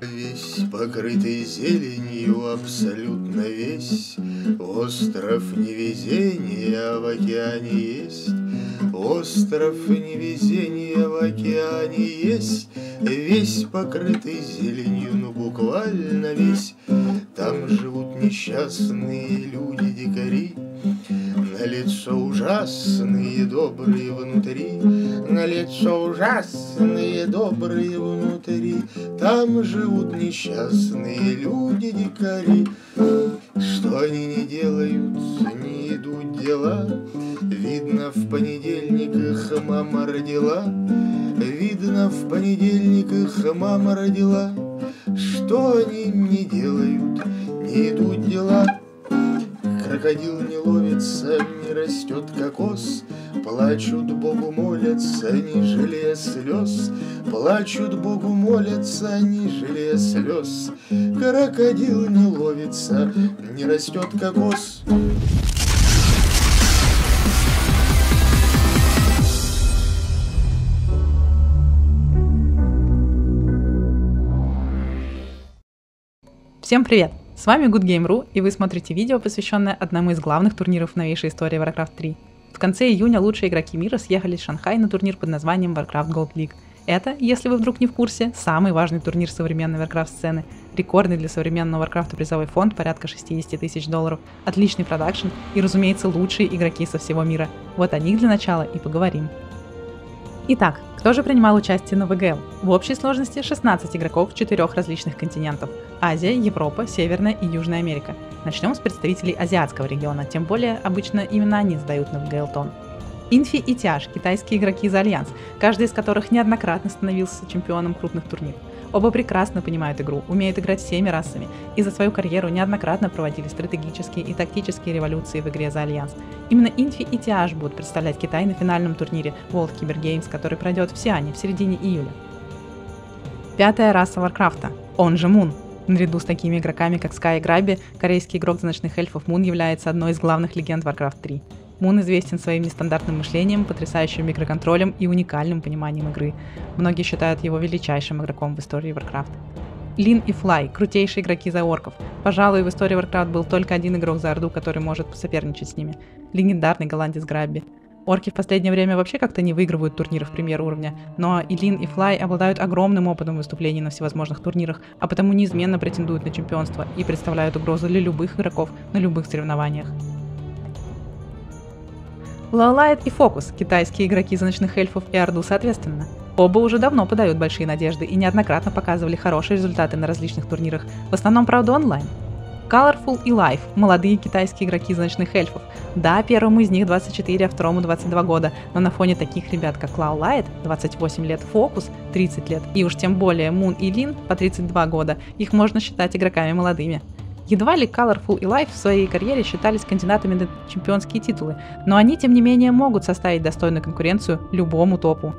Весь покрытый зеленью, абсолютно весь. Остров невезения в океане есть. Остров невезения в океане есть. Весь покрытый зеленью, ну буквально весь. Там живут несчастные люди-дикари лицо ужасные, добрые внутри, На лицо ужасные, добрые внутри, Там живут несчастные люди-дикари. Что они не делают, не идут дела, Видно, в понедельниках мама родила, Видно, в понедельниках мама родила, Что они не делают, не идут дела, Крокодил не ловится, не растет кокос, Плачут Богу молятся, не жалея слез, Плачут Богу молятся, не жалея слез. Крокодил не ловится, не растет кокос. Всем привет! С вами Good Game.ru, и вы смотрите видео, посвященное одному из главных турниров новейшей истории Warcraft 3. В конце июня лучшие игроки мира съехались в Шанхай на турнир под названием Warcraft Gold League. Это, если вы вдруг не в курсе, самый важный турнир современной Warcraft сцены. Рекордный для современного Warcraft призовой фонд порядка 60 тысяч долларов, отличный продакшн и, разумеется, лучшие игроки со всего мира. Вот о них для начала и поговорим. Итак, кто же принимал участие на ВГЛ? В общей сложности 16 игроков четырех различных континентов – Азия, Европа, Северная и Южная Америка. Начнем с представителей азиатского региона, тем более обычно именно они сдают на ВГЛ тон. Infi и TH000 – китайские игроки за Альянс, каждый из которых неоднократно становился чемпионом крупных турниров. Оба прекрасно понимают игру, умеют играть всеми расами и за свою карьеру неоднократно проводили стратегические и тактические революции в игре за Альянс. Именно Infi и TH000 будут представлять Китай на финальном турнире World Cyber Games, который пройдет в Сиане в середине июля. Пятая раса Warcraft'а, он же Moon. Наряду с такими игроками, как Sky и Grubby, корейский игрок за ночных эльфов Moon является одной из главных легенд Warcraft 3. Moon известен своим нестандартным мышлением, потрясающим микроконтролем и уникальным пониманием игры. Многие считают его величайшим игроком в истории Warcraft. Lyn и Fly – крутейшие игроки за орков. Пожалуй, в истории Warcraft был только один игрок за Орду, который может посоперничать с ними. Легендарный голландец Grubby. Орки в последнее время вообще как-то не выигрывают турниров премьер-уровня, но и Lyn, и Fly обладают огромным опытом выступлений на всевозможных турнирах, а потому неизменно претендуют на чемпионство и представляют угрозу для любых игроков на любых соревнованиях. LawLiet и Фокус – китайские игроки за ночных эльфов и Орду соответственно. Оба уже давно подают большие надежды и неоднократно показывали хорошие результаты на различных турнирах, в основном, правда, онлайн. Colorful и Life – молодые китайские игроки за ночных эльфов. Да, первому из них 24, а второму 22 года, но на фоне таких ребят, как LawLiet, 28 лет, Фокус, 30 лет, и уж тем более Moon и Lyn, по 32 года, их можно считать игроками молодыми. Едва ли Colorful и Life в своей карьере считались кандидатами на чемпионские титулы, но они, тем не менее, могут составить достойную конкуренцию любому топу.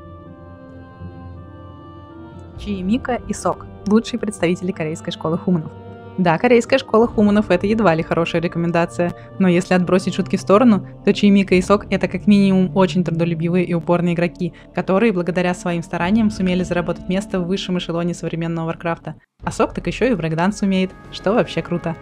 Chaemiko и Sok – лучшие представители корейской школы хуманов. Да, корейская школа хуманов – это едва ли хорошая рекомендация, но если отбросить шутки в сторону, то Chaemiko и Sok – это как минимум очень трудолюбивые и упорные игроки, которые благодаря своим стараниям сумели заработать место в высшем эшелоне современного Warcraft'а. А Sok так еще и в брейкданс умеет, что вообще круто.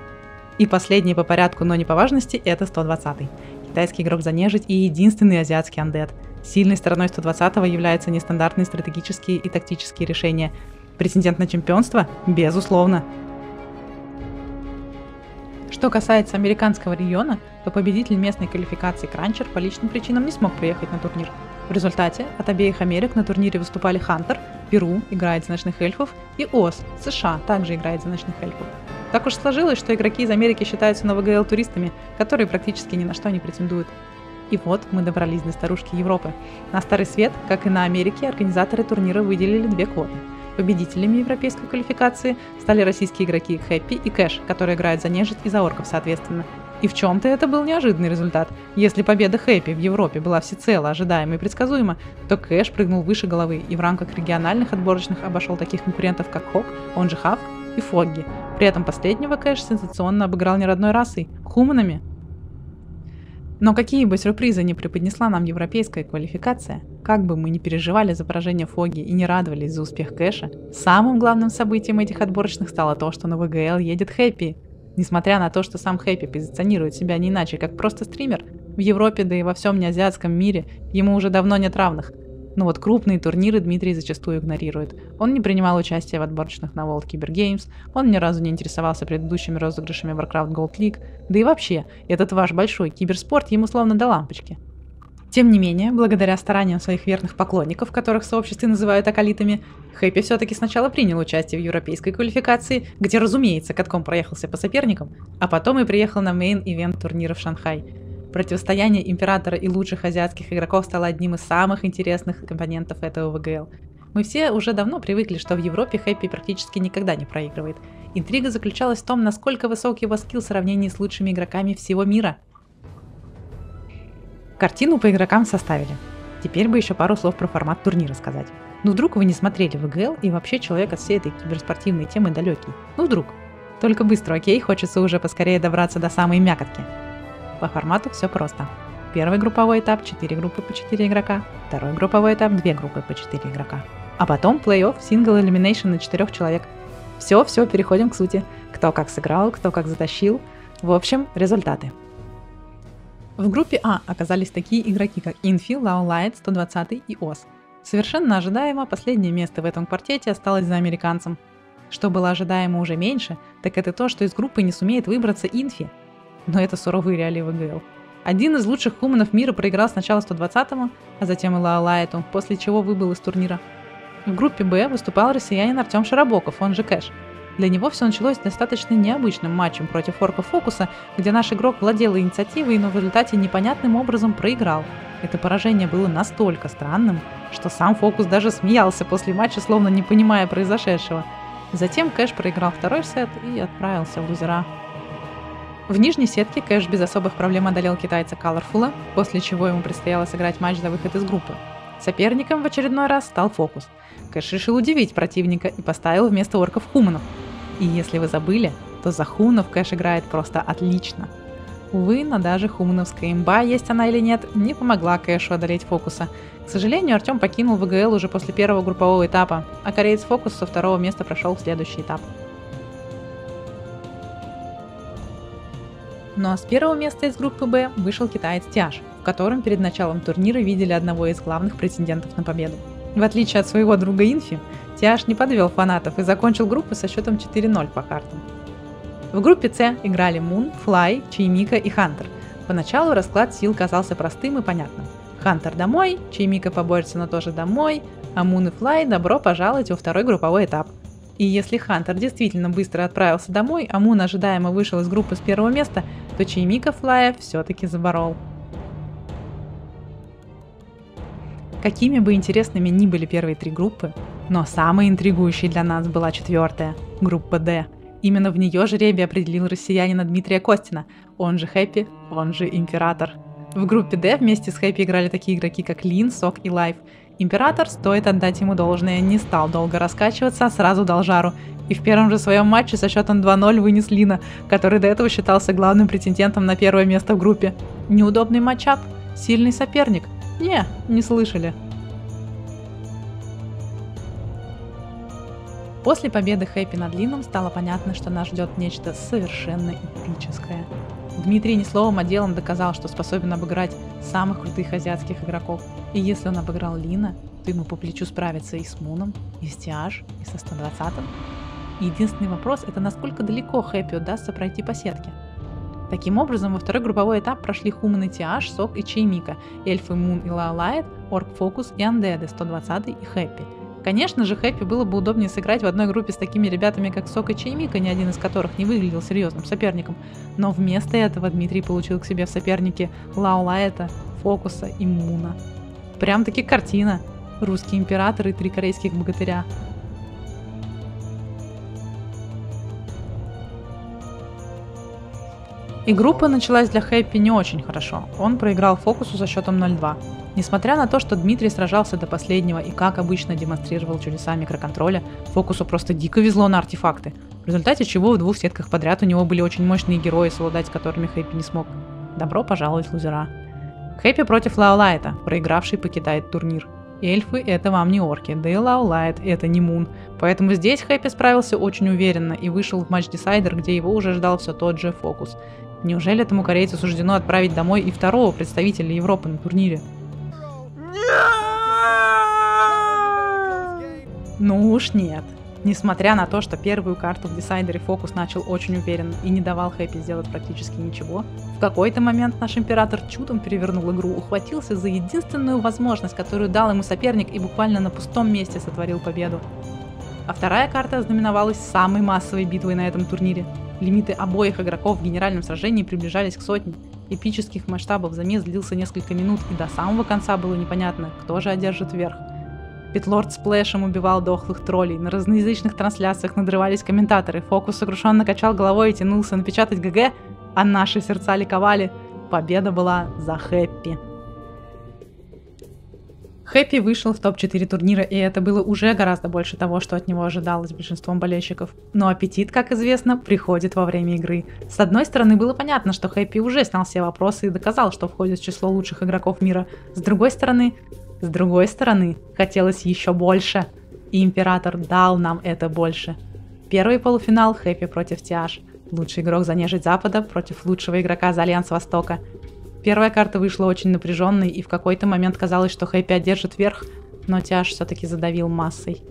И последний по порядку, но не по важности – это 120-й. Китайский игрок за нежить и единственный азиатский андет. Сильной стороной 120-го являются нестандартные стратегические и тактические решения. Претендент на чемпионство? Безусловно. Что касается американского региона, то победитель местной квалификации Кранчер по личным причинам не смог приехать на турнир. В результате от обеих Америк на турнире выступали Хантер, Перу, играет за ночных эльфов, и ОС, США, также играет за ночных эльфов. Так уж сложилось, что игроки из Америки считаются на ВГЛ туристами, которые практически ни на что не претендуют. И вот мы добрались до старушки Европы. На Старый Свет, как и на Америке, организаторы турнира выделили две квоты – Победителями европейской квалификации стали российские игроки Хэппи и Кэш, которые играют за нежить и за орков соответственно. И в чем-то это был неожиданный результат. Если победа Хэппи в Европе была всецело ожидаема и предсказуема, то Кэш прыгнул выше головы и в рамках региональных отборочных обошел таких конкурентов, как Хок, он же Хавк и Фогги. При этом последнего Кэш сенсационно обыграл неродной расой – хуманами. Но какие бы сюрпризы не преподнесла нам европейская квалификация, как бы мы ни переживали за поражение Фоги и не радовались за успех Кэша, самым главным событием этих отборочных стало то, что на ВГЛ едет Хэппи. Несмотря на то, что сам Хэппи позиционирует себя не иначе, как просто стример, в Европе, да и во всем неазиатском мире ему уже давно нет равных. Но вот крупные турниры Дмитрий зачастую игнорирует. Он не принимал участие в отборочных на World Cyber Games, он ни разу не интересовался предыдущими розыгрышами Warcraft Gold League, да и вообще, этот ваш большой киберспорт ему словно до лампочки. Тем не менее, благодаря стараниям своих верных поклонников, которых в сообществе называют аколитами, Happy все-таки сначала принял участие в европейской квалификации, где, разумеется, катком проехался по соперникам, а потом и приехал на main event турнира в Шанхай – Противостояние Императора и лучших азиатских игроков стало одним из самых интересных компонентов этого ВГЛ. Мы все уже давно привыкли, что в Европе Хэппи практически никогда не проигрывает. Интрига заключалась в том, насколько высок его скилл в сравнении с лучшими игроками всего мира. Картину по игрокам составили. Теперь бы еще пару слов про формат турнира сказать. Ну вдруг вы не смотрели ВГЛ и вообще человек от всей этой киберспортивной темы далекий. Ну вдруг. Только быстро, окей, хочется уже поскорее добраться до самой мякотки. По формату все просто. Первый групповой этап – 4 группы по 4 игрока, второй групповой этап – 2 группы по 4 игрока. А потом плей-офф, single elimination на 4 человек. Все, все, переходим к сути. Кто как сыграл, кто как затащил. В общем, результаты. В группе А оказались такие игроки, как Infi, LawLiet, 120 и ОС. Совершенно ожидаемо, последнее место в этом квартете осталось за американцем. Что было ожидаемо уже меньше, так это то, что из группы не сумеет выбраться Infi, но это суровые реалии ВГЛ. Один из лучших хуманов мира проиграл сначала 120-му, а затем и LawLiet'у, после чего выбыл из турнира. В группе Б выступал россиянин Артем Широбоков, он же Cash. Для него все началось достаточно необычным матчем против Орка Фокуса, где наш игрок владел инициативой, но в результате непонятным образом проиграл. Это поражение было настолько странным, что сам Фокус даже смеялся после матча, словно не понимая произошедшего. Затем Cash проиграл второй сет и отправился в лузера. В нижней сетке Cash без особых проблем одолел китайца Colorful, после чего ему предстояло сыграть матч за выход из группы. Соперником в очередной раз стал Фокус. Кэш решил удивить противника и поставил вместо орков Хуманов. И если вы забыли, то за Хуманов Кэш играет просто отлично. Увы, но даже хумановская имба, есть она или нет, не помогла Кэшу одолеть Фокуса. К сожалению, Артем покинул ВГЛ уже после первого группового этапа, а кореец Фокус со второго места прошел в следующий этап. Ну а с первого места из группы Б вышел китаец Тяж, в котором перед началом турнира видели одного из главных претендентов на победу. В отличие от своего друга Инфи, Тяж не подвел фанатов и закончил группу со счетом 4-0 по картам. В группе С играли Мун, Флай, Чаймика и Хантер. Поначалу расклад сил казался простым и понятным. Хантер домой, Чаймика поборется, но тоже домой, а Мун и Флай добро пожаловать во второй групповой этап – и если Хантер действительно быстро отправился домой, а Мун ожидаемо вышел из группы с первого места, то Чаймика Флая все-таки заборол. Какими бы интересными ни были первые три группы, но самой интригующей для нас была четвертая, группа D. Именно в нее жребий определил россиянина Дмитрия Костина, он же Happy, он же Император. В группе D вместе с Happy играли такие игроки, как Lyn, Sok и Life, Император, стоит отдать ему должное, не стал долго раскачиваться, а сразу дал жару. И в первом же своем матче со счетом 2-0 вынес Лина, который до этого считался главным претендентом на первое место в группе. Неудобный матчап? Сильный соперник? Не, не слышали. После победы Хэппи над Лином стало понятно, что нас ждет нечто совершенно эпическое. Дмитрий не словом, а делом доказал, что способен обыграть самых крутых азиатских игроков. И если он обыграл Лина, то ему по плечу справиться и с Муном, и с Тиаж, и со 120-м. Единственный вопрос – это насколько далеко Хэппи удастся пройти по сетке. Таким образом, во второй групповой этап прошли Хуманы TH000, Sok и Chaemiko, Эльфы Moon и LawLiet, Орк Фокус и Андеды, 120 и Happy – Конечно же, Happy было бы удобнее сыграть в одной группе с такими ребятами, как Sok и Chaemiko, ни один из которых не выглядел серьезным соперником. Но вместо этого Дмитрий получил к себе в сопернике LawLiet'а, Фокуса и Муна. Прям-таки картина. Русский император и три корейских богатыря. И группа началась для Хэппи не очень хорошо. Он проиграл фокусу со счетом 0-2. Несмотря на то, что Дмитрий сражался до последнего и, как обычно, демонстрировал чудеса микроконтроля, фокусу просто дико везло на артефакты, в результате чего в двух сетках подряд у него были очень мощные герои, совладать с которыми Хэппи не смог. Добро пожаловать лузера. Хэппи против Лаолайта. Проигравший покидает турнир. Эльфы — это вам не орки, да и Лаулайт — это не Мун. Поэтому здесь Хэппи справился очень уверенно и вышел в матч Десайдер, где его уже ждал все тот же фокус. Неужели этому корейцу суждено отправить домой и второго представителя Европы на турнире? Ну уж нет. Несмотря на то, что первую карту в Десайдере Фокус начал очень уверенно и не давал Хэппи сделать практически ничего, в какой-то момент наш император чудом перевернул игру, ухватился за единственную возможность, которую дал ему соперник и буквально на пустом месте сотворил победу. А вторая карта знаменовалась самой массовой битвой на этом турнире. Лимиты обоих игроков в генеральном сражении приближались к сотне. Эпических масштабов замес длился несколько минут, и до самого конца было непонятно, кто же одержит верх. Питлорд сплэшем убивал дохлых троллей, на разноязычных трансляциях надрывались комментаторы, Фокус сокрушенно качал головой и тянулся напечатать ГГ, а наши сердца ликовали. Победа была за Хэппи. Хэппи вышел в топ-4 турнира, и это было уже гораздо больше того, что от него ожидалось большинством болельщиков. Но аппетит, как известно, приходит во время игры. С одной стороны, было понятно, что Хэппи уже снял все вопросы и доказал, что входит в число лучших игроков мира. С другой стороны, с другой стороны, хотелось еще больше, и Император дал нам это больше. Первый полуфинал Happy против TH000. Лучший игрок за нежить Запада против лучшего игрока за Альянс Востока. Первая карта вышла очень напряженной, и в какой-то момент казалось, что Happy одержит верх, но TH000 все-таки задавил массой.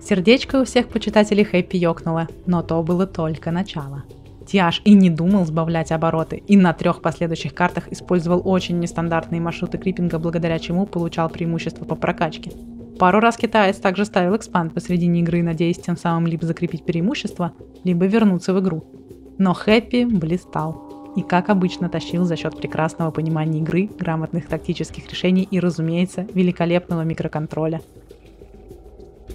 Сердечко у всех почитателей Happy ёкнуло, но то было только начало. Тиаш и не думал сбавлять обороты, и на трех последующих картах использовал очень нестандартные маршруты крипинга, благодаря чему получал преимущество по прокачке. Пару раз китаец также ставил экспанд посредине игры, надеясь тем самым либо закрепить преимущество, либо вернуться в игру. Но Хэппи блистал. И как обычно тащил за счет прекрасного понимания игры, грамотных тактических решений и, разумеется, великолепного микроконтроля.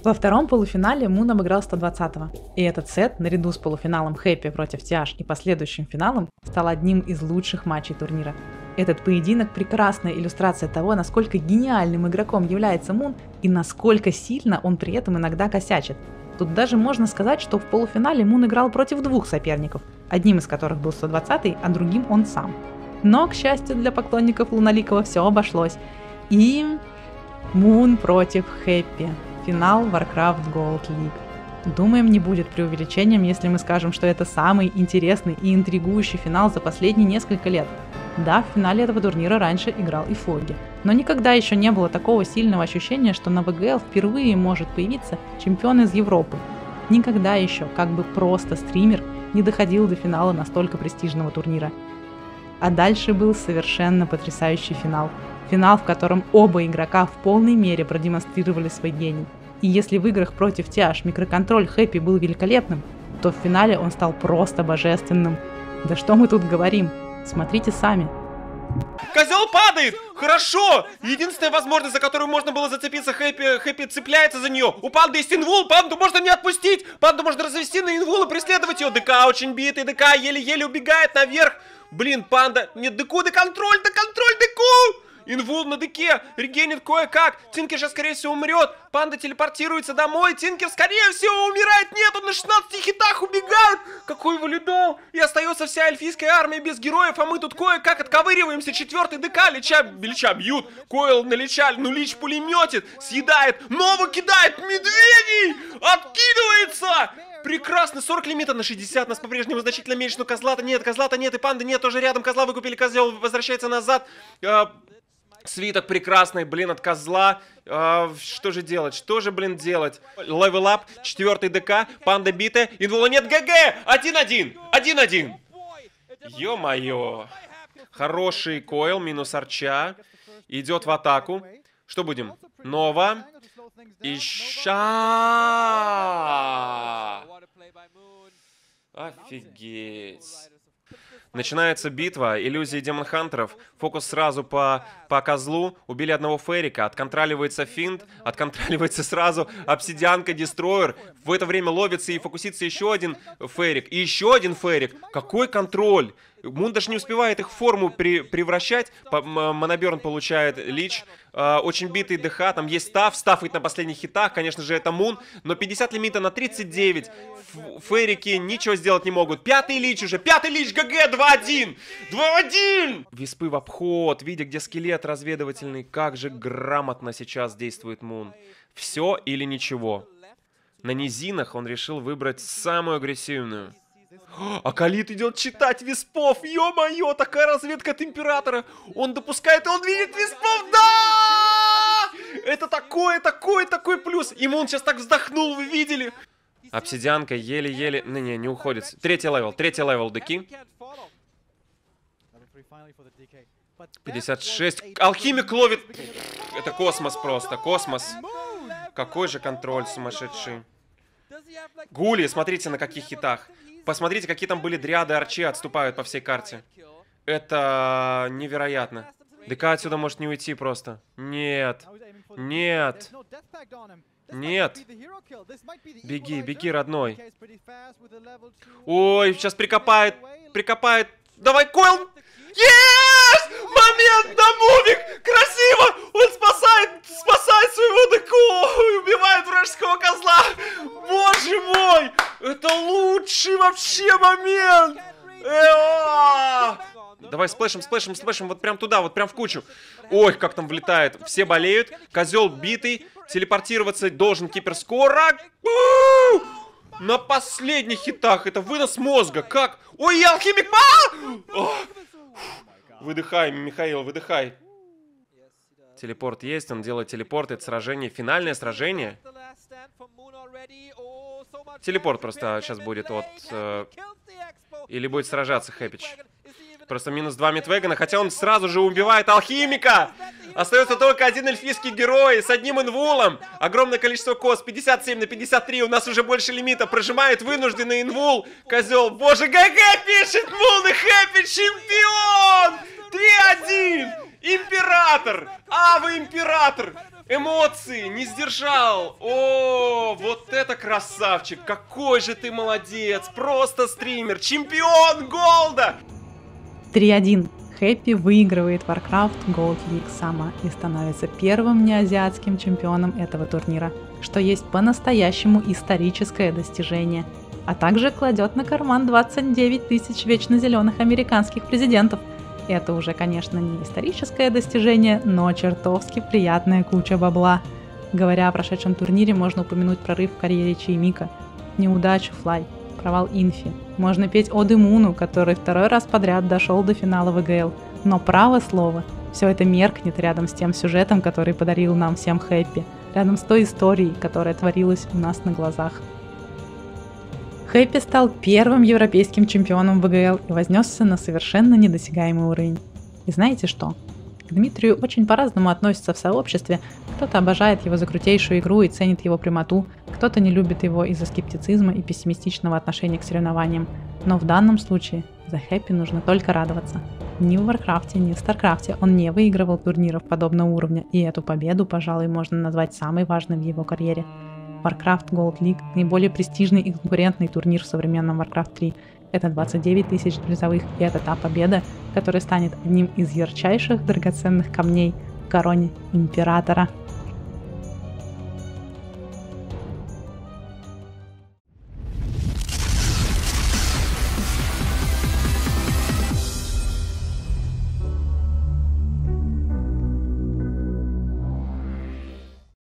Во втором полуфинале Мун обыграл 120-го, и этот сет, наряду с полуфиналом Хэппи против Тиаш и последующим финалом, стал одним из лучших матчей турнира. Этот поединок – прекрасная иллюстрация того, насколько гениальным игроком является Мун и насколько сильно он при этом иногда косячит. Тут даже можно сказать, что в полуфинале Мун играл против двух соперников, одним из которых был 120-й, а другим он сам. Но, к счастью для поклонников Луналикова, все обошлось. И Мун против Хэппи. Финал Warcraft Gold League. Думаем, не будет преувеличением, если мы скажем, что это самый интересный и интригующий финал за последние несколько лет. Да, в финале этого турнира раньше играл и Фоги, но никогда еще не было такого сильного ощущения, что на ВГЛ впервые может появиться чемпион из Европы. Никогда еще, как бы просто стример, не доходил до финала настолько престижного турнира. А дальше был совершенно потрясающий финал – Финал, в котором оба игрока в полной мере продемонстрировали свой гений. И если в играх против Тяж микроконтроль Хэппи был великолепным, то в финале он стал просто божественным. Да что мы тут говорим? Смотрите сами. Козел падает! Хорошо! Единственная возможность, за которую можно было зацепиться, Хэппи, Хэппи цепляется за нее. У панды есть инвул, панду можно не отпустить! Панду можно развести на инвул и преследовать ее. ДК очень битый, ДК еле-еле убегает наверх. Блин, панда... Нет, ДКу, да контроль, да контроль, ДКу! Инвул на дыке, регенит кое-как. Тинкер сейчас, скорее всего, умрет. Панда телепортируется домой. Тинкер, скорее всего, умирает. Нет, он на 16 хитах убегает. Какой валидол. И остается вся эльфийская армия без героев, а мы тут кое-как отковыриваемся. Четвертый ДК, Лича, Лича бьют. Coil на Лича, ну Лич пулеметит, съедает. Нову кидает медведей. Откидывается. Прекрасно, 40 лимита на 60, нас по-прежнему значительно меньше, но козла-то нет, козла-то нет, и панды нет, тоже рядом, козла выкупили, козел возвращается назад. А, Свиток прекрасный, блин, от козла. А, что же делать? Что же, блин, делать? Level up, четвертый ДК, панда битая, инвула нет, GG! Один-один! Один-один! Ё-моё! Хороший койл, минус арча. Идет в атаку. Что будем? Нова. Ища! Офигеть. Начинается битва, иллюзии демонхантеров, фокус сразу по, по козлу, убили одного ферика, отконтроливается финт, отконтроливается сразу обсидианка дестройер, в это время ловится и фокусится еще один ферик, и еще один ферик. Какой контроль? Мун даже не успевает их форму при, превращать, Моноберн получает лич, Э, очень битый ДХ, там есть став, став на последних хитах, конечно же, это Мун, но 50 лимита на 39. Ф Ферики ничего сделать не могут. Пятый лич уже, пятый лич, ГГ, 2-1! 2-1! Виспы в обход, видя, где скелет разведывательный, как же грамотно сейчас действует Мун. Все или ничего. На низинах он решил выбрать самую агрессивную. Аколит идет читать Виспов. Ё-моё, такая разведка от Императора. Он допускает, и он видит Виспов. Да! Это такой, такой, такой плюс. Ему он сейчас так вздохнул, вы видели? Обсидианка еле-еле... Не, не, не уходит. Третий level, третий level деки. 56. Алхимик ловит... Это космос просто, космос. Какой же контроль сумасшедший. Гули, смотрите на каких хитах. Посмотрите, какие там были дриады арчи отступают по всей карте. Это невероятно. ДК отсюда может не уйти просто. Нет. Нет. Нет. Беги, беги, родной. Ой, сейчас прикопает. Прикопает. Давай, Coil. Есть! Момент на мувик! Красиво! Он спасает, спасает своего ДК! Убивает вражеского козла! Боже мой! Это лучший вообще момент! Э-а! Давай сплэшем, сплэшем, сплэшем, вот прям туда, вот прям в кучу. Ой, как там влетает. Все болеют. Козел битый. Телепортироваться должен keeper скоро. На последних хитах. Это вынос мозга. Как? Ой, я алхимик! А! Выдыхай, Михаил, выдыхай. Телепорт есть, он делает телепорт. Это сражение, финальное сражение. Телепорт просто сейчас будет от... Э, или будет сражаться Хэпич. Просто минус 2 meat wagon а, хотя он сразу же убивает алхимика! Остается только один эльфийский герой с одним invul ом. Огромное количество кос, 57 на 53, у нас уже больше лимита. Прожимает вынужденный invul. Козел, боже, GG пишет, Мун и Хэппи чемпион! 3-1! Император! А, вы император! Эмоции, не сдержал. О, вот это красавчик. Какой же ты молодец. Просто стример. Чемпион Голда. 3-1. Хэппи выигрывает Warcraft Gold League сама и становится первым неазиатским чемпионом этого турнира, что есть по-настоящему историческое достижение, а также кладет на карман 29 тысяч вечно зеленых американских президентов – это уже, конечно, не историческое достижение, но чертовски приятная куча бабла. Говоря о прошедшем турнире, можно упомянуть прорыв в карьере Чаймика, неудачу Флай, провал Инфи. Можно петь Оды Муну, который второй раз подряд дошел до финала ВГЛ. Но право слово, все это меркнет рядом с тем сюжетом, который подарил нам всем Хэппи, рядом с той историей, которая творилась у нас на глазах. Хэппи стал первым европейским чемпионом WGL и вознесся на совершенно недосягаемый уровень. И знаете что? К Дмитрию очень по-разному относятся в сообществе. Кто-то обожает его за крутейшую игру и ценит его прямоту, кто-то не любит его из-за скептицизма и пессимистичного отношения к соревнованиям. Но в данном случае за Хэппи нужно только радоваться. Ни в Варкрафте, ни в Старкрафте он не выигрывал турниров подобного уровня, и эту победу, пожалуй, можно назвать самой важной в его карьере. Warcraft Gold League – наиболее престижный и конкурентный турнир в современном Warcraft 3. Это 29 тысяч призовых, и это та победа, которая станет одним из ярчайших драгоценных камней в короне Императора.